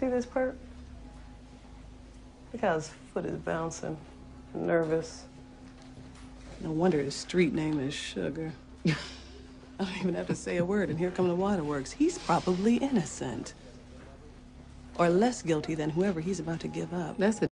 See this part? Look how his foot is bouncing. Nervous. No wonder his street name is Sugar. I don't even have to say a word, and here come the waterworks. He's probably innocent. Or less guilty than whoever he's about to give up. That's a